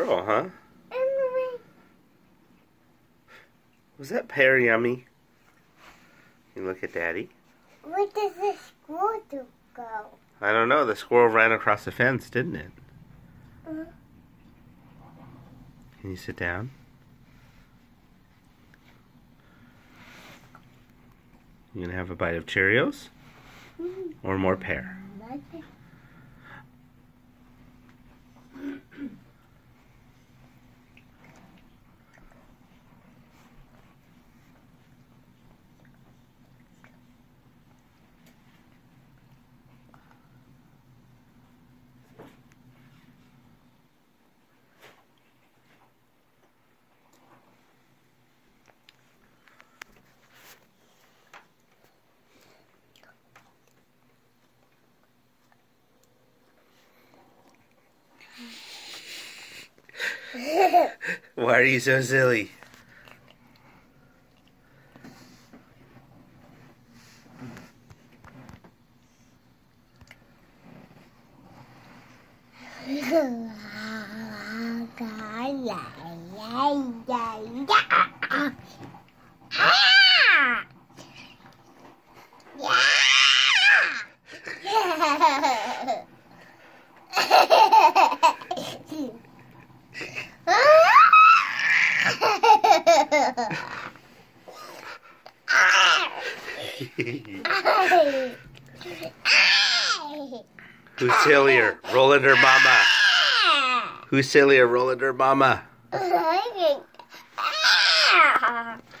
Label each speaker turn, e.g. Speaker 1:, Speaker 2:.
Speaker 1: huh? Was that pear yummy? You look at Daddy.
Speaker 2: Where does the squirrel go?
Speaker 1: I don't know. The squirrel ran across the fence, didn't it?
Speaker 2: Uh,
Speaker 1: Can you sit down? You gonna have a bite of Cheerios
Speaker 2: mm,
Speaker 1: or more pear? Why are you so silly? Who's sillier, Roland or Mama? Who's sillier, Roland or Mama?